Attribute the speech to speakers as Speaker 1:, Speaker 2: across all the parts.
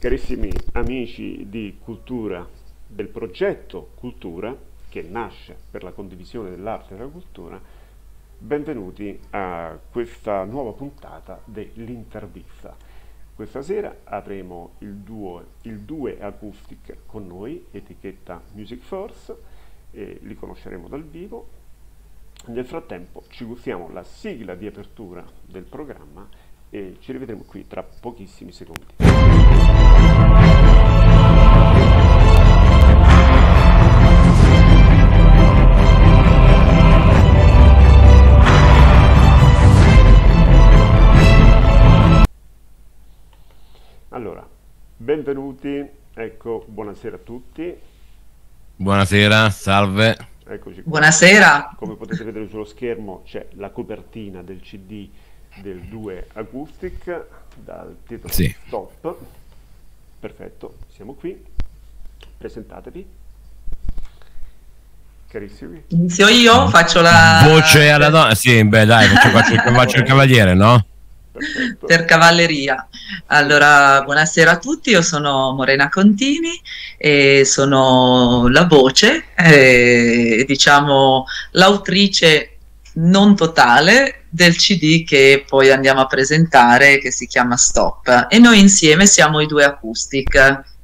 Speaker 1: Carissimi amici di Cultura, del progetto Cultura, che nasce per la condivisione dell'arte e della cultura, benvenuti a questa nuova puntata dell'intervista. Questa sera avremo il duo, il due acoustic con noi, etichetta Music Force, li conosceremo dal vivo. Nel frattempo ci gustiamo la sigla di apertura del programma e ci rivedremo qui tra pochissimi secondi. Benvenuti, ecco, buonasera a tutti.
Speaker 2: Buonasera, salve.
Speaker 3: Eccoci qua. Buonasera.
Speaker 1: Come potete vedere sullo schermo c'è la copertina del CD del 2 Acoustic dal titolo sì. Stop. Perfetto, siamo qui. Presentatevi.
Speaker 3: Carissimi. Inizio io, faccio la...
Speaker 2: Voce alla donna, sì, beh dai, faccio, faccio, faccio il cavaliere, no?
Speaker 3: Per cavalleria. Allora, buonasera a tutti, io sono Morena Contini e sono la voce, eh, diciamo l'autrice non totale del CD che poi andiamo a presentare che si chiama Stop e noi insieme siamo i due acoustic.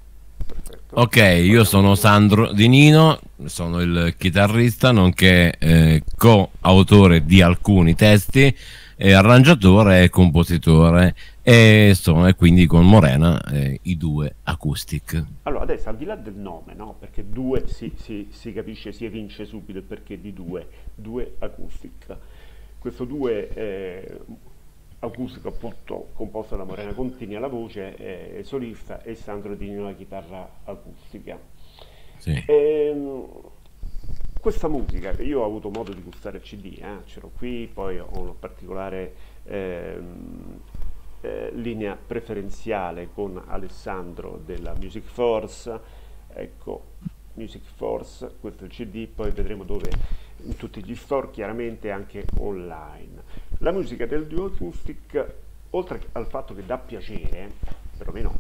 Speaker 2: Ok, io sono Sandro Di Nino, sono il chitarrista nonché eh, co-autore di alcuni testi eh, arrangiatore e compositore e, insomma, e quindi con Morena eh, i due acoustic.
Speaker 1: Allora adesso al di là del nome, no? perché due si, si, si, capisce, si evince subito il perché di due, due acoustic. Questo due acustico appunto composto da Morena Contini alla voce, eh, solista e Sandro Dini alla chitarra acustica. Sì. Ehm, questa musica, io ho avuto modo di gustare il CD, eh, c'ero qui, poi ho una particolare ehm, eh, linea preferenziale con Alessandro della Music Force, ecco, Music Force, questo è il CD, poi vedremo dove, in tutti gli store, chiaramente anche online. La musica del duo acoustic, oltre al fatto che dà piacere, perlomeno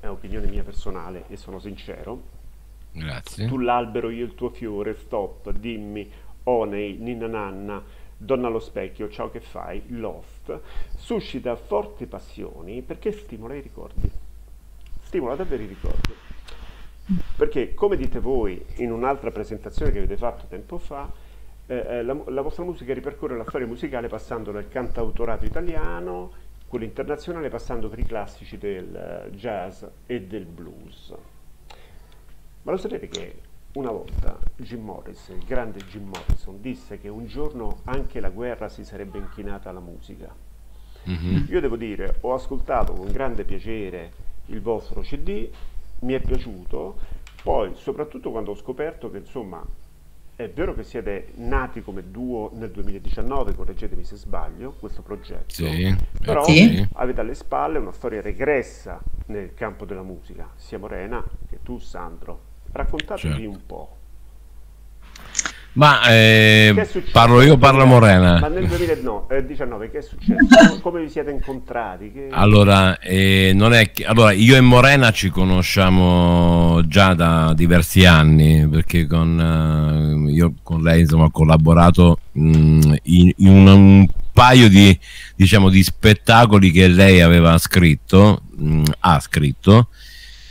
Speaker 1: è opinione mia personale e sono sincero,
Speaker 2: Grazie.
Speaker 1: Tu l'albero, io il tuo fiore, stop, dimmi, Onei, Ninna Nanna, Donna allo specchio, ciao che fai, Lost, suscita forti passioni perché stimola i ricordi. Stimola davvero i ricordi. Perché, come dite voi in un'altra presentazione che avete fatto tempo fa, eh, eh la, la, vostra musica ripercorre la storia musicale passando dal cantautorato italiano, quello internazionale, passando per i classici del uh, jazz e del blues. Ma lo sapete che una volta Jim Morrison, il grande Jim Morrison, disse che un giorno anche la guerra si sarebbe inchinata alla musica. Mm-hmm. Io devo dire, ho ascoltato con grande piacere il vostro CD, mi è piaciuto, poi soprattutto quando ho scoperto che insomma è vero che siete nati come duo nel 2019, correggetemi se sbaglio, questo progetto,
Speaker 2: sì,
Speaker 1: però
Speaker 2: sì.
Speaker 1: avete alle spalle una storia regressa nel campo della musica, sia Morena che tu Sandro. Raccontatevi certo. un po'.
Speaker 2: Ma eh, parlo io, parla Morena.
Speaker 1: Ma nel 2019 eh, che è successo? Come vi siete incontrati? Che...
Speaker 2: Allora, eh, non è che, allora, io e Morena ci conosciamo già da diversi anni perché con, uh, io con lei insomma, ho collaborato mh, mm, in, in un, un, paio di, diciamo, di spettacoli che lei aveva scritto, mh, mm, ha scritto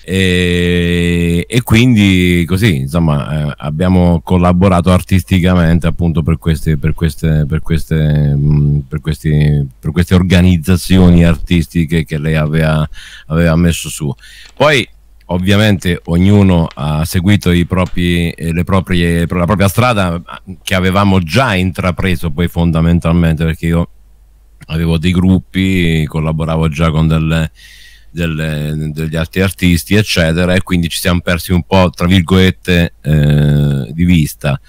Speaker 2: e, e quindi così insomma eh, abbiamo collaborato artisticamente appunto per queste, per queste, per queste, mh, per questi, per queste organizzazioni artistiche che lei aveva, aveva messo su. Poi ovviamente ognuno ha seguito propri, eh, proprie, la propria strada che avevamo già intrapreso poi fondamentalmente perché io avevo dei gruppi collaboravo già con delle delle, degli altri artisti, eccetera, e quindi ci siamo persi un po', tra virgolette, eh, di vista.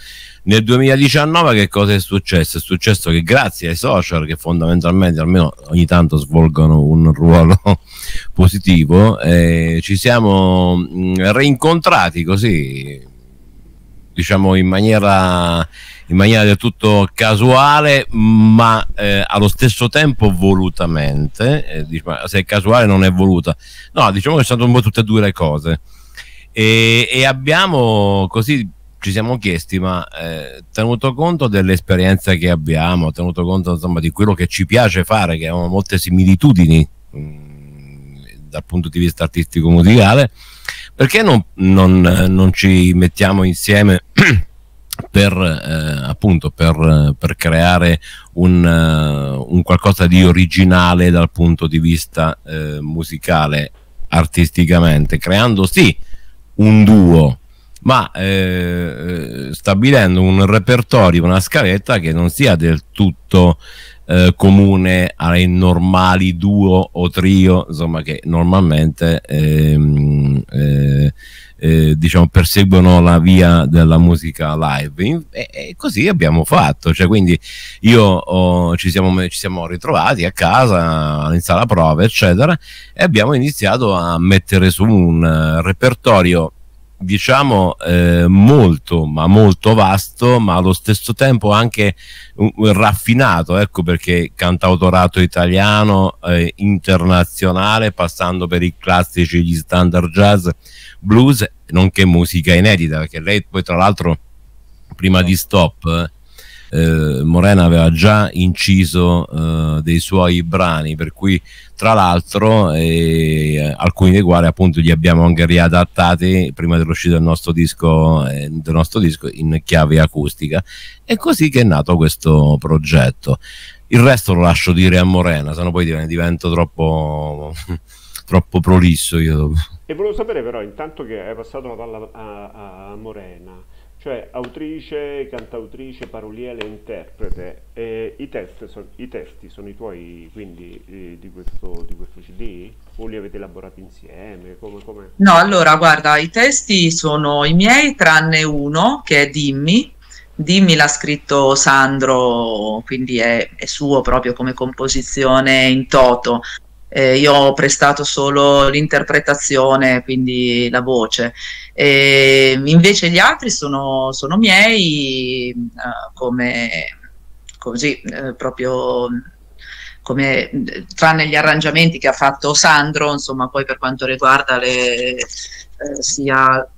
Speaker 2: Nel 2019 che cosa è successo? È successo che grazie ai social che fondamentalmente almeno ogni tanto svolgono un ruolo positivo, eh, ci siamo mh, mm, reincontrati così, diciamo in maniera in maniera del tutto casuale, ma eh, allo stesso tempo volutamente. Eh, diciamo, se è casuale non è voluta. No, diciamo che sono un po' tutte e due le cose. E, e abbiamo così ci siamo chiesti, ma eh, tenuto conto dell'esperienza che abbiamo, tenuto conto insomma, di quello che ci piace fare, che abbiamo molte similitudini mh, mm, dal punto di vista artistico-musicale, perché non, non, non ci mettiamo insieme per, eh, appunto, per, per, creare un, uh, un, qualcosa di originale dal punto di vista eh, musicale, artisticamente, creando sì un duo ma eh, eh, stabilendo un repertorio, una scaletta che non sia del tutto eh, comune ai normali duo o trio, insomma, che normalmente ehm, eh, eh, diciamo, perseguono la via della musica live. E, e così abbiamo fatto. Cioè, quindi io oh, ci, siamo, ci siamo ritrovati a casa in sala prove eccetera e abbiamo iniziato a mettere su un uh, repertorio diciamo eh, molto ma molto vasto ma allo stesso tempo anche un, un raffinato ecco perché cantautorato italiano eh, internazionale passando per i classici gli standard jazz blues nonché musica inedita perché lei poi tra l'altro prima di stop eh, Morena aveva già inciso eh, dei suoi brani, per cui tra l'altro eh, alcuni dei quali appunto li abbiamo anche riadattati prima dell'uscita del nostro disco, eh, del nostro disco in chiave acustica. È così che è nato questo progetto. Il resto lo lascio dire a Morena, se no poi divento troppo, troppo prolisso io.
Speaker 1: E volevo sapere però, intanto che hai passato la palla a, a Morena, cioè autrice, cantautrice, paroliere, interprete. E i, son, I, testi sono i tuoi, quindi, eh, di, questo, di, questo, CD? O li avete elaborati insieme? Come, come?
Speaker 3: No, allora, guarda, i testi sono i miei, tranne uno, che è Dimmi. Dimmi l'ha scritto Sandro, quindi è, è suo proprio come composizione in toto eh, io ho prestato solo l'interpretazione, quindi la voce. E invece gli altri sono, sono miei, uh, come così, eh, proprio come tranne gli arrangiamenti che ha fatto Sandro, insomma, poi per quanto riguarda le, eh, sia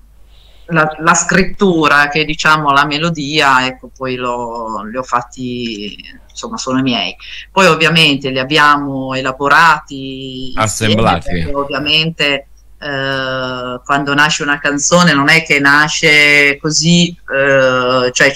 Speaker 3: la, la, scrittura che diciamo la melodia, ecco, poi li ho fatti, insomma, sono i miei. Poi ovviamente li abbiamo elaborati,
Speaker 2: assemblati.
Speaker 3: ovviamente eh, quando nasce una canzone non è che nasce così, eh, cioè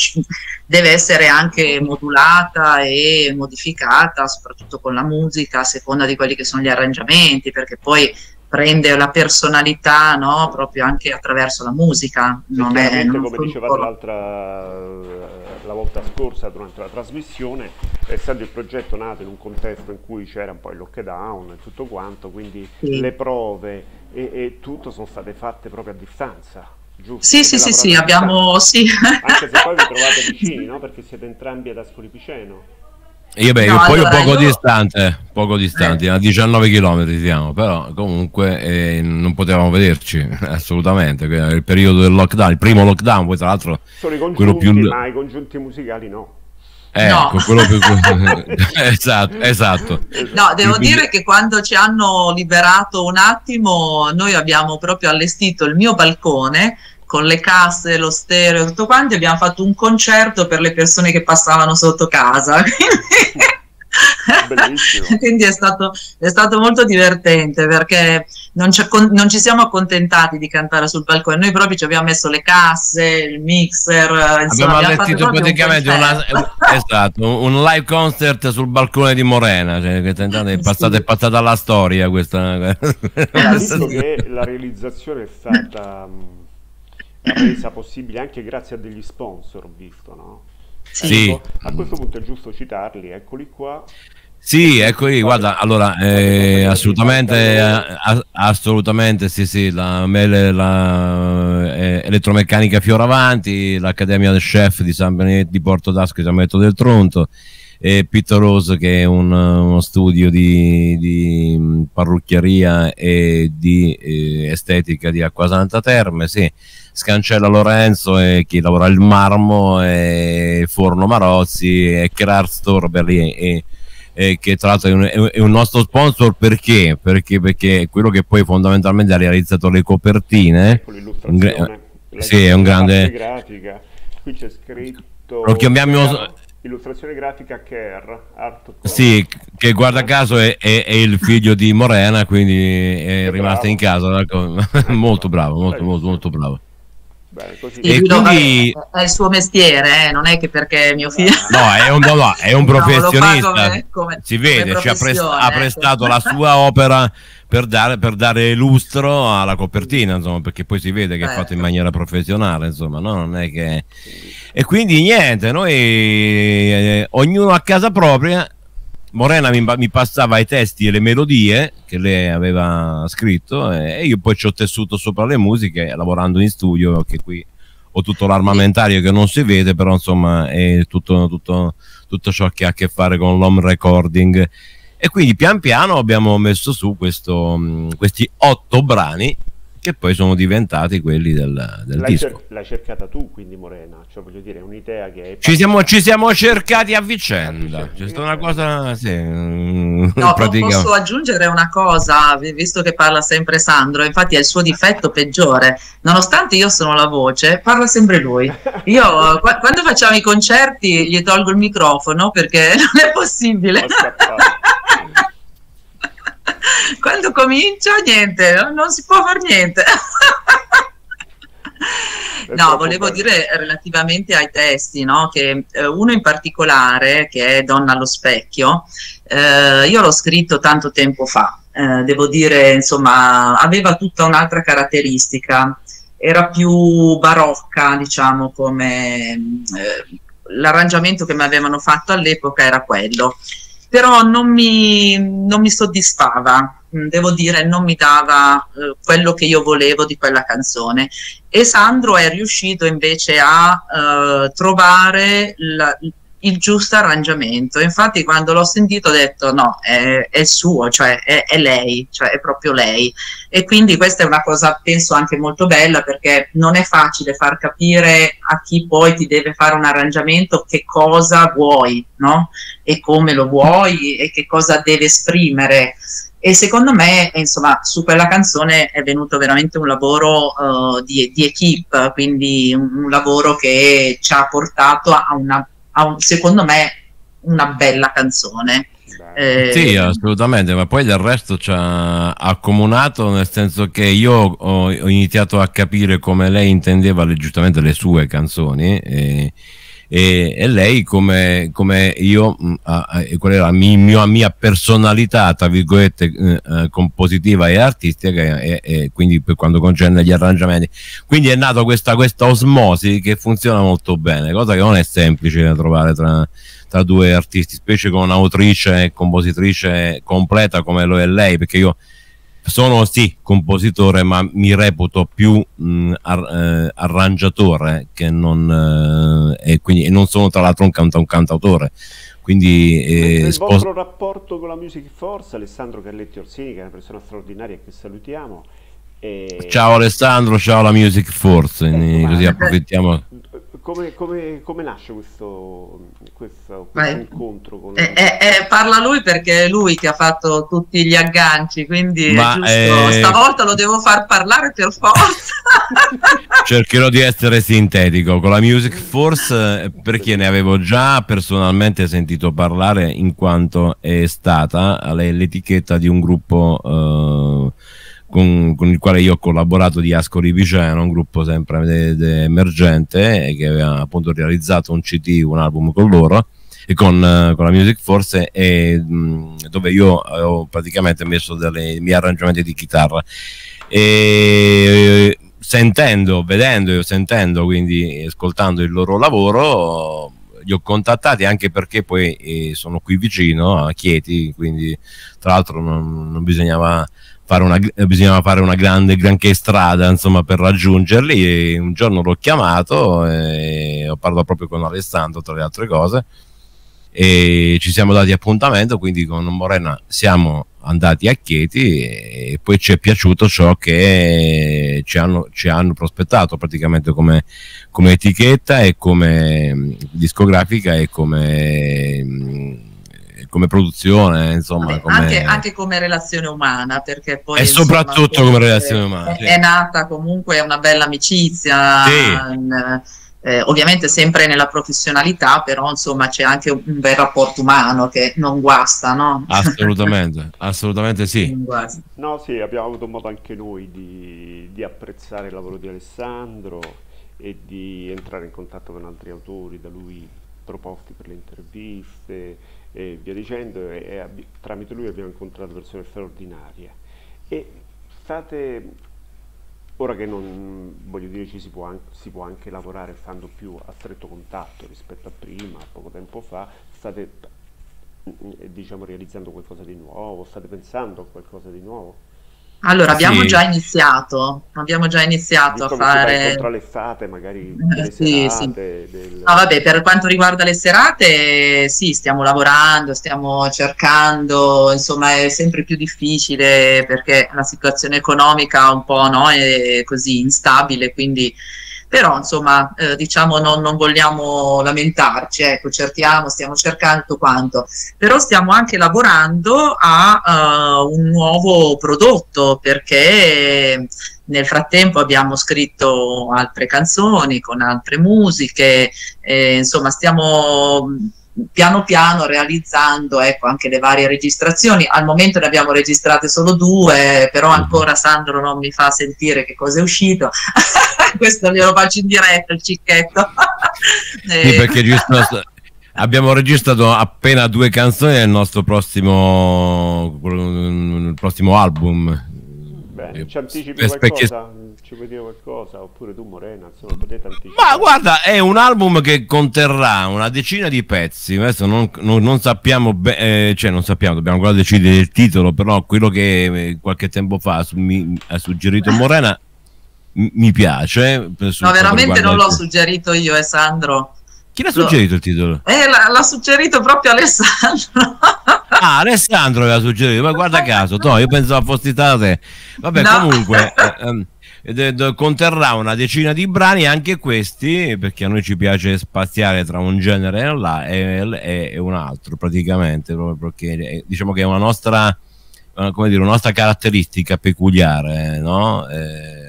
Speaker 3: deve essere anche modulata e modificata, soprattutto con la musica, a seconda di quelli che sono gli arrangiamenti, perché poi prende la personalità no? proprio anche attraverso la musica.
Speaker 1: Non è, non come dicevate l'altra la volta scorsa durante la trasmissione, essendo il progetto nato in un contesto in cui c'era un po' il lockdown e tutto quanto, quindi sì. le prove e, e, tutto sono state fatte proprio a distanza. Giusto?
Speaker 3: Sì, sì, sì, sì, abbiamo, sì.
Speaker 1: Anche se poi vi trovate vicini, no? Perché siete entrambi ad Ascoli Piceno.
Speaker 2: Io, beh, no, poi allora, poco io... distante, poco distante, eh. a 19 km siamo, però comunque eh, non potevamo vederci assolutamente. Il periodo del lockdown, il primo lockdown, poi tra l'altro
Speaker 1: sono i congiunti, quello più... ma i congiunti musicali no.
Speaker 2: Ecco, no. quello più... esatto, esatto.
Speaker 3: No, devo dire che quando ci hanno liberato un attimo, noi abbiamo proprio allestito il mio balcone con le casse, lo stereo, tutto quanto, abbiamo fatto un concerto per le persone che passavano sotto casa. Quindi è stato, è stato, molto divertente perché non, non, ci siamo accontentati di cantare sul balcone, noi proprio ci abbiamo messo le casse, il mixer.
Speaker 2: Insomma, abbiamo allestito praticamente un una, esatto, un live concert sul balcone di Morena. Cioè, che è, passata, è passata alla storia questa.
Speaker 1: visto che la realizzazione è stata resa possibile anche grazie a degli sponsor, ho visto, no?
Speaker 2: Sì.
Speaker 1: Ecco, a questo punto è giusto citarli, eccoli qua.
Speaker 2: Sì, eccoli, guarda, allora, eh, assolutamente, assolutamente, sì, sì, la, la eh, elettromeccanica Fioravanti, l'Accademia del Chef di San Benedetto di Porto d'Asco di San Benedetto del Tronto, e Rose che è un, uno studio di, di parrucchieria e di eh, estetica di Acquasanta Terme, sì. Scancella Lorenzo e chi lavora il marmo e Forno Marozzi e Gerard Storberli e, e, che tra l'altro è un, è un, nostro sponsor perché? perché? Perché è quello che poi fondamentalmente ha realizzato le copertine.
Speaker 1: Con l'illustrazione.
Speaker 2: Sì, è un grande...
Speaker 1: Grafica. Qui c'è scritto...
Speaker 2: Lo chiamiamo
Speaker 1: illustrazione grafica Care, Art
Speaker 2: Sì, che guarda caso è, è, è, il figlio di Morena, quindi è, è rimasto in casa. molto bravo, molto, molto, molto bravo.
Speaker 3: Beh, e quindi... È il suo mestiere, eh? non è che perché mio figlio...
Speaker 2: No, è un, no, è un professionista, come, come, si vede, ci ha, prest- ha prestato la sua opera per dare, per dare, lustro alla copertina, insomma, perché poi si vede che è fatto in maniera professionale, insomma, no? non è che... E quindi niente, noi eh, ognuno a casa propria, Morena mi, mi, passava i testi e le melodie che lei aveva scritto e io poi ci ho tessuto sopra le musiche lavorando in studio, che qui ho tutto l'armamentario che non si vede, però insomma è tutto, tutto, tutto ciò che ha a che fare con l'home recording. E quindi pian piano abbiamo messo su questo, questi otto brani che poi sono diventati quelli del, del
Speaker 1: l'hai
Speaker 2: disco.
Speaker 1: Cer- l'hai cercata tu quindi Morena, cioè voglio dire, è un'idea che.
Speaker 2: Ci siamo, ci siamo cercati a vicenda, c'è stata una cosa... Sì,
Speaker 3: no, pratica... posso aggiungere una cosa, visto che parla sempre Sandro, infatti è il suo difetto peggiore, nonostante io sono la voce, parla sempre lui. Io qu- quando facciamo i concerti gli tolgo il microfono perché non è possibile quando comincio niente, non si può fare niente. no, volevo dire relativamente ai testi, no? che eh, uno in particolare, che è Donna allo specchio, eh, io l'ho scritto tanto tempo fa, eh, devo dire, insomma, aveva tutta un'altra caratteristica, era più barocca, diciamo, come eh, l'arrangiamento che mi avevano fatto all'epoca era quello però non mi, non mi soddisfava, mm, devo dire, non mi dava eh, quello che io volevo di quella canzone. E Sandro è riuscito invece a eh, trovare la, il giusto arrangiamento. Infatti, quando l'ho sentito, ho detto: no, è, è suo, cioè è, è, lei, cioè è proprio lei. E quindi questa è una cosa, penso, anche molto bella perché non è facile far capire a chi poi ti deve fare un arrangiamento che cosa vuoi, no? E come lo vuoi e che cosa deve esprimere. E secondo me, insomma, su quella canzone è venuto veramente un lavoro uh, di, di equip, quindi un, un lavoro che ci ha portato a una ha un, secondo me una bella canzone.
Speaker 2: Eh, sì, assolutamente, ma poi del resto ci ha accomunato nel senso che io ho, ho iniziato a capire come lei intendeva le, giustamente le sue canzoni e, e, e lei come, come io, mm, a, qual era la mia, mia personalità, tra virgolette, eh, eh, compositiva e artistica, e, e, quindi per quanto concerne gli arrangiamenti. Quindi è nata questa, questa osmosi che funziona molto bene, cosa che non è semplice da trovare tra, tra due artisti, specie con un'autrice e compositrice completa come lo è lei, perché io sono sì compositore, ma mi reputo più mh, ar- eh, arrangiatore che non, eh, e, quindi, e non sono tra l'altro un, canta- un cantautore. Quindi,
Speaker 1: eh, il vostro rapporto con la Music Force, Alessandro Carletti Orsini, che è una persona straordinaria che salutiamo.
Speaker 2: E... Ciao Alessandro, ciao la Music Force, ecco, così approfittiamo
Speaker 1: come, come, come, nasce questo, questo, questo incontro? Con...
Speaker 3: Eh, eh, eh, parla lui perché è lui che ha fatto tutti gli agganci, quindi Ma, eh, stavolta lo devo far parlare per forza.
Speaker 2: Cercherò di essere sintetico. Con la Music Force, eh, perché ne avevo già personalmente sentito parlare in quanto è stata l'etichetta di un gruppo eh, con, con, il quale io ho collaborato di Ascoli Viceno, un gruppo sempre de, de emergente che aveva appunto realizzato un CD, un album con loro e con, con la Music Force e, mh, dove io ho praticamente messo dei miei arrangiamenti di chitarra. E sentendo, vedendo e sentendo quindi ascoltando il loro lavoro li ho contattati anche perché poi eh, sono qui vicino a Chieti quindi tra l'altro non, non bisognava fare una, bisognava fare una grande granché strada insomma per raggiungerli. E un giorno l'ho chiamato e ho parlato proprio con Alessandro tra le altre cose e ci siamo dati appuntamento, quindi con Morena siamo andati a Chieti e poi ci è piaciuto ciò che ci hanno, ci hanno prospettato praticamente come, come, etichetta e come mm, discografica e come, mm, come produzione, insomma.
Speaker 3: Vabbè, come... Anche, anche, come relazione umana, perché poi...
Speaker 2: E insomma, soprattutto come relazione umana.
Speaker 3: È, sì. è nata comunque una bella amicizia. Sì. In, eh, ovviamente sempre nella professionalità, però insomma c'è anche un, bel rapporto umano che non guasta, no?
Speaker 2: Assolutamente, assolutamente sì.
Speaker 1: No, sì, abbiamo avuto modo anche noi di, di, apprezzare il lavoro di Alessandro e di entrare in contatto con altri autori da lui proposti per le interviste e via dicendo e, e tramite lui abbiamo incontrato persone straordinarie e state Ora che non, voglio dire, ci si può, anche, si può anche lavorare stando più a stretto contatto rispetto a prima, poco tempo fa, state diciamo, realizzando qualcosa di nuovo, state pensando a qualcosa di nuovo?
Speaker 3: Allora, abbiamo sì. già iniziato, abbiamo già iniziato a fare...
Speaker 1: Contro l'estate, magari eh, sì, sì. Del...
Speaker 3: No, vabbè, per quanto riguarda le serate, sì, stiamo lavorando, stiamo cercando, insomma è sempre più difficile perché la situazione economica un po' no, è così instabile, quindi però insomma eh, diciamo non, non, vogliamo lamentarci, ecco, cerchiamo, stiamo cercando quanto, però stiamo anche lavorando a uh, un nuovo prodotto perché nel frattempo abbiamo scritto altre canzoni con altre musiche, eh, insomma stiamo piano piano realizzando ecco, anche le varie registrazioni. Al momento ne abbiamo registrate solo due, però mhm. ancora Sandro non mi fa sentire che cosa è uscito. Questo glielo faccio in diretta, il cicchetto.
Speaker 2: sì, perché giusto, abbiamo registrato appena due canzoni nel nostro prossimo, prossimo album.
Speaker 1: Bene, ci anticipi qualcosa? ci puoi dire qualcosa? Oppure tu Morena, insomma, potete anticipare.
Speaker 2: Ma guarda, è un album che conterrà una decina di pezzi, adesso non, non, non sappiamo, be- eh, cioè non sappiamo, dobbiamo ancora decidere il titolo, però quello che eh, qualche tempo fa su- mi ha suggerito Morena mi piace.
Speaker 3: No, veramente non l'ho suggerito io, eh, Sandro.
Speaker 2: Chi l'ha suggerito il titolo?
Speaker 3: Eh, l'ha, suggerito proprio Alessandro.
Speaker 2: ah, Alessandro l'ha suggerito, ma guarda caso, no, io pensavo fossi stata te. Vabbè, no. comunque... Eh, ehm, conterrà una decina di brani, anche questi, perché a noi ci piace spaziare tra un genere e, un altro, praticamente, proprio perché eh, diciamo che è una nostra, come dire, una nostra caratteristica peculiare, no? eh, eh,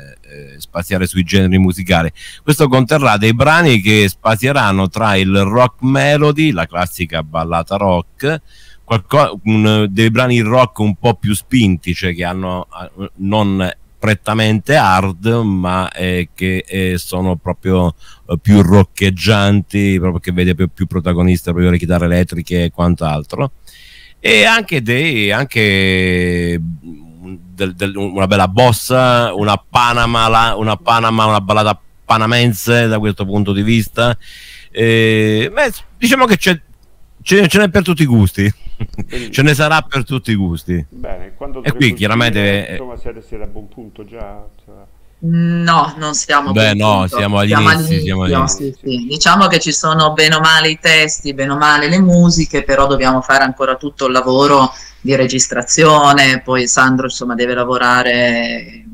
Speaker 2: spaziare sui generi musicali. Questo conterrà dei brani che spazieranno tra il rock melody, la classica ballata rock, qualco, un, dei brani rock un po' più spinti, cioè che hanno non prettamente hard, ma eh, che eh, sono proprio eh, più roccheggianti, proprio che vede più, più protagonista proprio le chitarre elettriche e quant'altro. E anche, dei, anche del, del, una bella bossa, una Panama, la, una Panama, una ballata panamense da questo punto di vista. Eh, beh, diciamo che c'è, ce, ce n'è per tutti i gusti. ce ne sarà per tutti i gusti.
Speaker 1: Bene,
Speaker 2: e qui chiaramente...
Speaker 1: Insomma, siete, siete a buon punto già? Cioè...
Speaker 3: No, non siamo
Speaker 2: Beh, no, siamo agli siamo inizi.
Speaker 3: Sì, sì. Diciamo che ci sono bene o male i testi, bene o male le musiche, però dobbiamo fare ancora tutto il lavoro di registrazione, poi Sandro insomma deve lavorare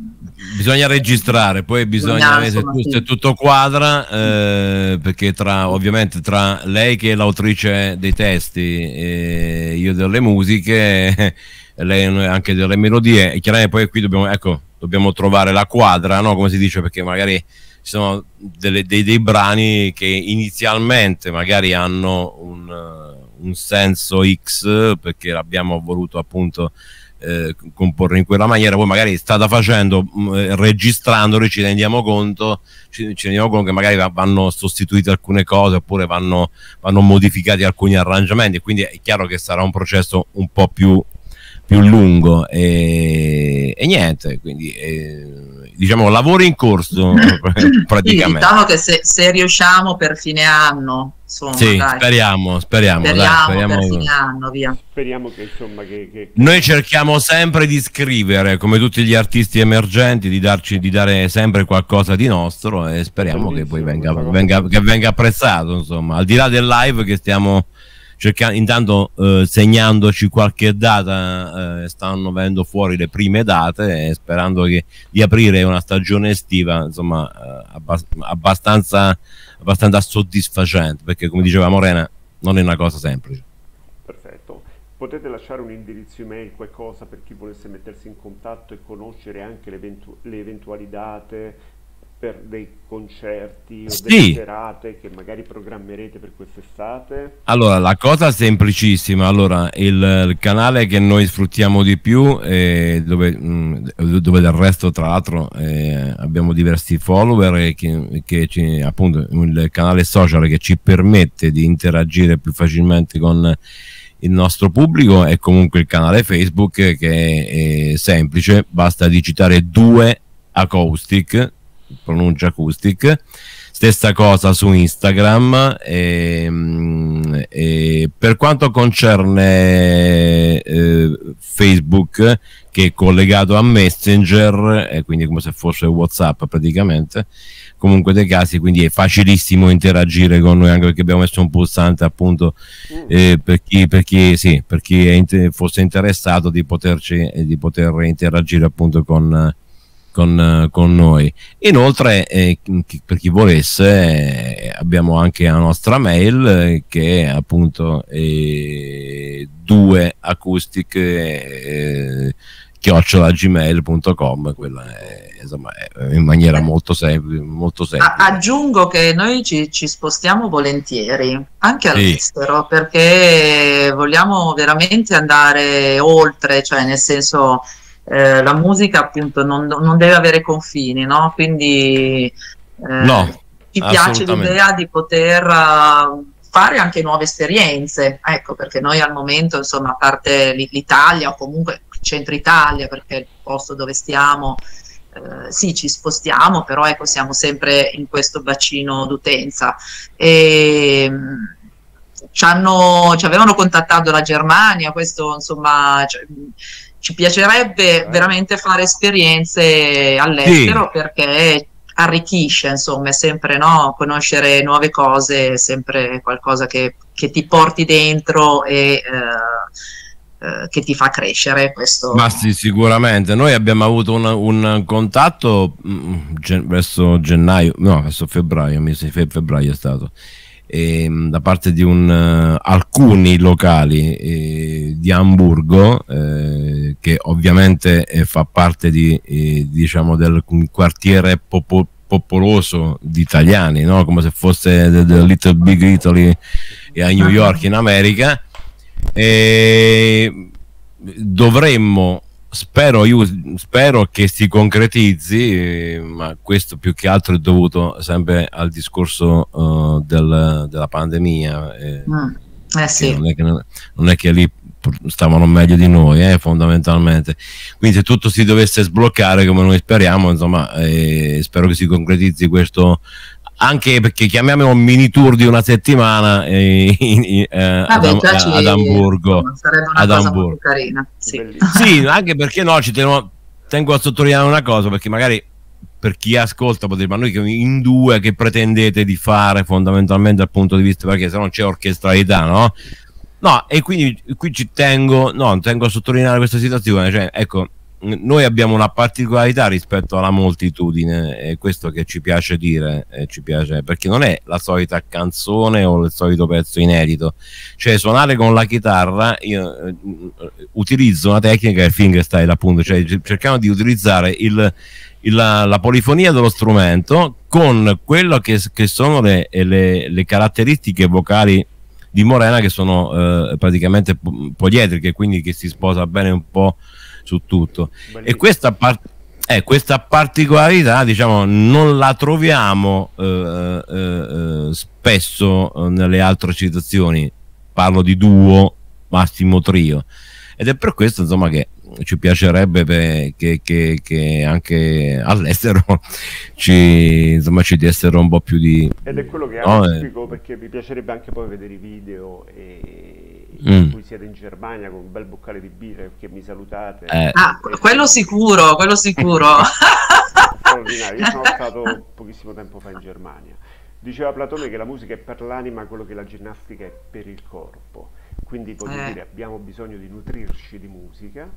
Speaker 2: bisogna registrare, poi bisogna vedere se, tu, se tutto quadra, eh, perché tra, ovviamente tra lei che è l'autrice dei testi e io delle musiche, lei anche delle melodie, e chiaramente poi qui dobbiamo, ecco, dobbiamo trovare la quadra, no? come si dice, perché magari ci sono delle, dei, dei, brani che inizialmente magari hanno un, un senso X, perché abbiamo voluto appunto eh, comporre in quella maniera, poi magari strada facendo, mm, eh, registrandoli ci rendiamo conto, ci, ci, rendiamo conto che magari vanno sostituite alcune cose oppure vanno, vanno modificati alcuni arrangiamenti, quindi è chiaro che sarà un processo un po' più, più lungo e, e niente, quindi... Eh, diciamo lavoro in corso praticamente.
Speaker 3: Sì, diciamo che se, se, riusciamo per fine anno, insomma,
Speaker 2: sì, dai. speriamo, speriamo,
Speaker 3: speriamo,
Speaker 2: dai,
Speaker 3: speriamo per fine anno, via.
Speaker 1: Speriamo che insomma che, che,
Speaker 2: Noi cerchiamo sempre di scrivere, come tutti gli artisti emergenti, di, darci, di dare sempre qualcosa di nostro e speriamo che poi venga, venga, che venga apprezzato, insomma, al di là del live che stiamo cercando, intanto eh, segnandoci qualche data, eh, stanno venendo fuori le prime date, eh, sperando che, di aprire una stagione estiva insomma, eh, abbast- abbastanza, abbastanza soddisfacente, perché come diceva Morena non è una cosa semplice.
Speaker 1: Perfetto. Potete lasciare un indirizzo email, qualcosa per chi volesse mettersi in contatto e conoscere anche le, eventu- le eventuali date, per dei concerti o sì. delle serate che magari programmerete per quest'estate?
Speaker 2: Allora, la cosa semplicissima, allora, il, il canale che noi sfruttiamo di più, eh, dove, mh, mm, dove, del resto tra l'altro eh, abbiamo diversi follower, che, che ci, appunto il canale social che ci permette di interagire più facilmente con il nostro pubblico è comunque il canale Facebook che è, è semplice, basta digitare due acoustic pronuncia acoustic stessa cosa su Instagram e, ehm, e per quanto concerne eh, Facebook che è collegato a Messenger e quindi come se fosse Whatsapp praticamente comunque dei casi quindi è facilissimo interagire con noi anche perché abbiamo messo un pulsante appunto mm. eh, per chi, per chi, sì, per chi inter- fosse interessato di poterci di poter interagire appunto con con, con noi. Inoltre, eh, per chi volesse, eh, abbiamo anche la nostra mail eh, che è appunto eh, due acoustic eh, chiocciolagmail.com quella è, insomma è in maniera molto, sem- molto semplice
Speaker 3: aggiungo che noi ci, ci spostiamo volentieri anche all'estero sì. perché vogliamo veramente andare oltre cioè nel senso eh, la musica appunto non, non, deve avere confini, no? Quindi
Speaker 2: eh, no,
Speaker 3: ci piace l'idea di poter uh, fare anche nuove esperienze, ecco perché noi al momento insomma a parte l'Italia o comunque centro Italia perché il posto dove stiamo eh, sì, ci spostiamo, però ecco, siamo sempre in questo bacino d'utenza. E, ehm, ci, hanno, ci avevano contattato la Germania, questo insomma, cioè, ci piacerebbe veramente fare esperienze all'estero sì. perché arricchisce, insomma, è sempre no? conoscere nuove cose, è sempre qualcosa che, che ti porti dentro e eh, eh, che ti fa crescere. Questo.
Speaker 2: Ma sì, sicuramente. Noi abbiamo avuto un, un contatto mh, mm, gen- verso gennaio, no, verso febbraio, mese febbraio è stato eh, da parte di un, uh, alcuni locali eh, di Hamburgo eh, che ovviamente eh, fa parte di, eh, diciamo del quartiere popo- popoloso di italiani no? come se fosse the, the Little Big Italy a New York in America e dovremmo spero, io, spero che si concretizzi, ma questo più che altro è dovuto sempre al discorso uh, del, della pandemia.
Speaker 3: Eh, mm. eh sì.
Speaker 2: non, è che, non, è che, lì stavano meglio di noi, eh, fondamentalmente. Quindi se tutto si dovesse sbloccare come noi speriamo, insomma, eh, spero che si concretizzi questo anche perché chiamiamo un mini tour di una settimana eh, in, eh, Vabbè, ad,
Speaker 3: ad,
Speaker 2: ad, Amburgo.
Speaker 3: Sarebbe una
Speaker 2: ad
Speaker 3: cosa Amburgo. carina. Sì.
Speaker 2: sì. anche perché no, ci tengo, tengo, a sottolineare una cosa, perché magari per chi ascolta potrebbe, ma noi in due che pretendete di fare fondamentalmente dal punto di vista, perché se no c'è orchestralità, no? No, e quindi qui ci tengo, no, tengo a sottolineare questa situazione, cioè, ecco, noi abbiamo una particolarità rispetto alla moltitudine, è questo che ci piace dire, ci piace, perché non è la solita canzone o il solito pezzo inedito, cioè suonare con la chitarra, io eh, utilizzo una tecnica del fingerstyle appunto, cioè cerchiamo di utilizzare il, il, la, la, polifonia dello strumento con quello che, che sono le, le, le caratteristiche vocali di Morena che sono eh, praticamente poliedriche, quindi che si sposa bene un po' su tutto. Bellissimo. E questa, par- eh, questa, particolarità diciamo, non la troviamo eh, eh, eh spesso eh, nelle altre situazioni. Parlo di duo, massimo trio. Ed è per questo insomma, che ci piacerebbe che, che, che, anche all'estero ci, insomma, ci dessero un po' più di...
Speaker 1: Ed è quello che no, auspico perché mi piacerebbe anche poi vedere i video e in mm. cui siete in Germania con un bel boccale di birra che mi salutate.
Speaker 3: Eh. Ah, quello sicuro, quello sicuro.
Speaker 1: Straordinario, io sono stato pochissimo tempo fa in Germania. Diceva Platone che la musica è per l'anima quello che la ginnastica è per il corpo. Quindi voglio
Speaker 3: Eh.
Speaker 1: dire, abbiamo bisogno di nutrirci di musica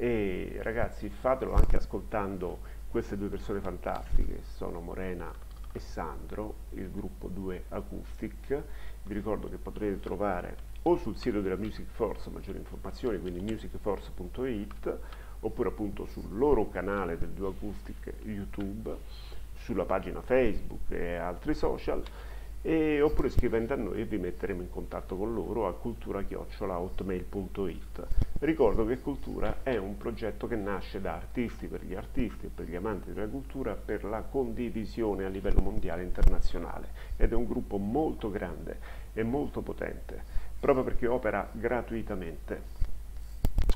Speaker 1: e ragazzi fatelo anche ascoltando queste due persone fantastiche, che sono Morena e Sandro, il gruppo 2 Acoustic. Vi ricordo che potrete trovare o sul sito della Music Force maggiori informazioni, quindi musicforce.it, oppure appunto sul loro canale del 2 Acoustic YouTube, sulla pagina Facebook e altri social, e, oppure scrivendo a noi e vi metteremo in contatto con loro a cultura-hotmail.it. Ricordo che Cultura è un progetto che nasce da artisti per gli artisti e per gli amanti della cultura per la condivisione a livello mondiale e internazionale ed è un gruppo molto grande e molto potente proprio perché opera gratuitamente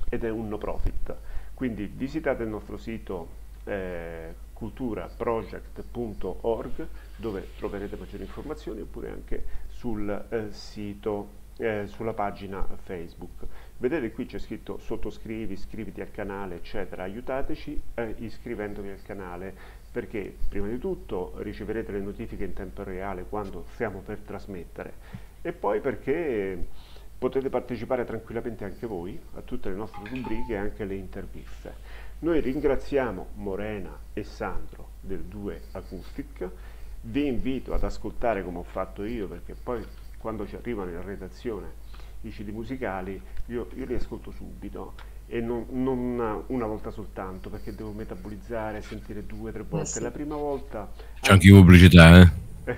Speaker 1: ed è un no profit. Quindi visitate il nostro sito eh, culturaproject.org dove troverete maggiori informazioni oppure anche sul eh, sito, eh, sulla pagina Facebook. Vedete qui c'è scritto sottoscrivi, iscriviti al canale, eccetera. Aiutateci eh, iscrivendovi al canale perché prima di tutto riceverete le notifiche in tempo reale quando stiamo per trasmettere e poi perché potete partecipare tranquillamente anche voi a tutte le nostre rubriche e anche alle interviste. Noi ringraziamo Morena e Sandro del 2 Acoustic, vi invito ad ascoltare come ho fatto io perché poi quando ci arrivano in redazione i CD musicali io, io li ascolto subito e non, non una volta soltanto perché devo metabolizzare, sentire due o tre volte.
Speaker 3: sì.
Speaker 1: La prima volta
Speaker 2: C'è anche pubblicità, eh?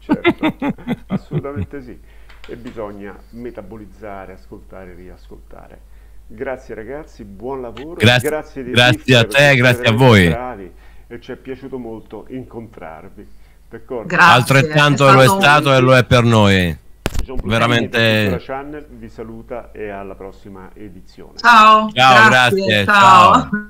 Speaker 1: certo, assolutamente sì. E bisogna metabolizzare, ascoltare e riascoltare. Grazie ragazzi, buon lavoro.
Speaker 2: Grazie- grazie
Speaker 1: esistere,
Speaker 2: a te, grazie a voi.
Speaker 1: bravi e ci è piaciuto molto incontrarvi.
Speaker 3: Grazie,
Speaker 2: Altrettanto
Speaker 3: è
Speaker 2: lo è
Speaker 3: stato un-
Speaker 2: e lo è per noi. Veramente-
Speaker 1: Channel vi saluta e alla prossima edizione.
Speaker 3: Ciao,
Speaker 2: Ciao, grazie, ciao.
Speaker 3: ciao.